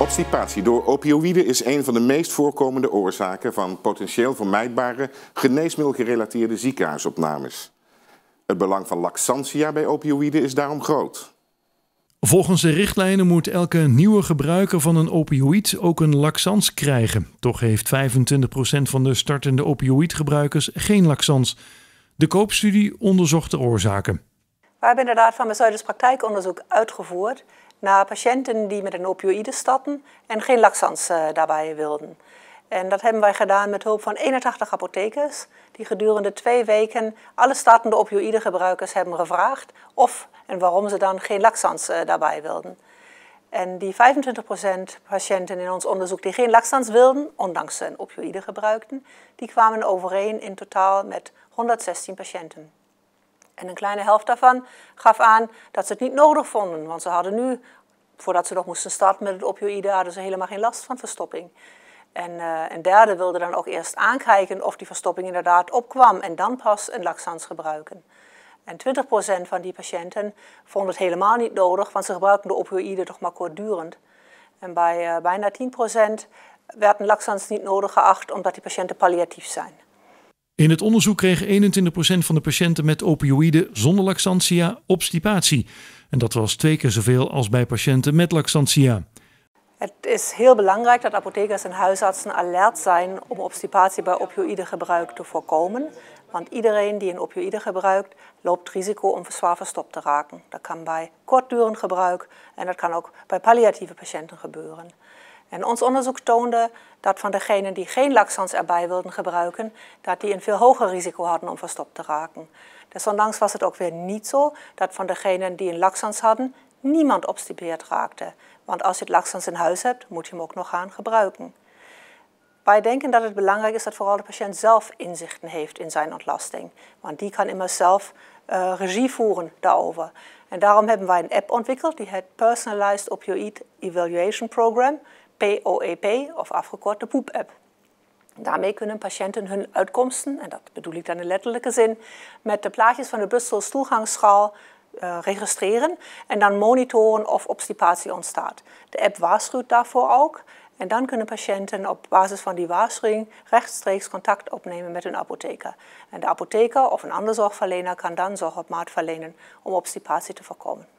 Obstipatie door opioïden is een van de meest voorkomende oorzaken van potentieel vermijdbare geneesmiddelgerelateerde ziekenhuisopnames. Het belang van laxantia bij opioïden is daarom groot. Volgens de richtlijnen moet elke nieuwe gebruiker van een opioïd ook een laxans krijgen. Toch heeft 25% van de startende opioïdgebruikers geen laxans. De koopstudie onderzocht de oorzaken. We hebben inderdaad van Bezuiders praktijkonderzoek uitgevoerd naar patiënten die met een opioïde starten en geen laxans uh, daarbij wilden. En dat hebben wij gedaan met hulp van 81 apothekers, die gedurende twee weken alle startende opioïdegebruikers hebben gevraagd of en waarom ze dan geen laxans uh, daarbij wilden. En die 25% patiënten in ons onderzoek die geen laxans wilden, ondanks ze een opioïde gebruikten, die kwamen overeen in totaal met 116 patiënten. En een kleine helft daarvan gaf aan dat ze het niet nodig vonden, want ze hadden nu, voordat ze nog moesten starten met het opioïde, hadden ze helemaal geen last van verstopping. En uh, een derde wilde dan ook eerst aankijken of die verstopping inderdaad opkwam en dan pas een laxans gebruiken. En 20% van die patiënten vonden het helemaal niet nodig, want ze gebruikten de opioïden toch maar kortdurend. En bij uh, bijna 10% werd een laxans niet nodig geacht omdat die patiënten palliatief zijn. In het onderzoek kreeg 21% van de patiënten met opioïden zonder laxantia obstipatie. En dat was twee keer zoveel als bij patiënten met laxantia. Het is heel belangrijk dat apothekers en huisartsen alert zijn om obstipatie bij opioïdegebruik te voorkomen. Want iedereen die een opioïde gebruikt, loopt risico om zwaar verstopt te raken. Dat kan bij kortdurend gebruik en dat kan ook bij palliatieve patiënten gebeuren. En ons onderzoek toonde dat van degenen die geen laxans erbij wilden gebruiken, dat die een veel hoger risico hadden om verstopt te raken. Desondanks was het ook weer niet zo dat van degenen die een laxans hadden, niemand obstipeerd raakte. Want als je het laxans in huis hebt, moet je hem ook nog gaan gebruiken. Wij denken dat het belangrijk is dat vooral de patiënt zelf inzichten heeft in zijn ontlasting. Want die kan immer zelf uh, regie voeren daarover. En daarom hebben wij een app ontwikkeld, die heet Personalized Opioid Evaluation Program. POEP e of afgekort de POEP-app. Daarmee kunnen patiënten hun uitkomsten, en dat bedoel ik dan in letterlijke zin, met de plaatjes van de Bristol stoelgangsschaal uh, registreren en dan monitoren of obstipatie ontstaat. De app waarschuwt daarvoor ook en dan kunnen patiënten op basis van die waarschuwing rechtstreeks contact opnemen met een apotheker. En de apotheker of een andere zorgverlener kan dan zorg op maat verlenen om obstipatie te voorkomen.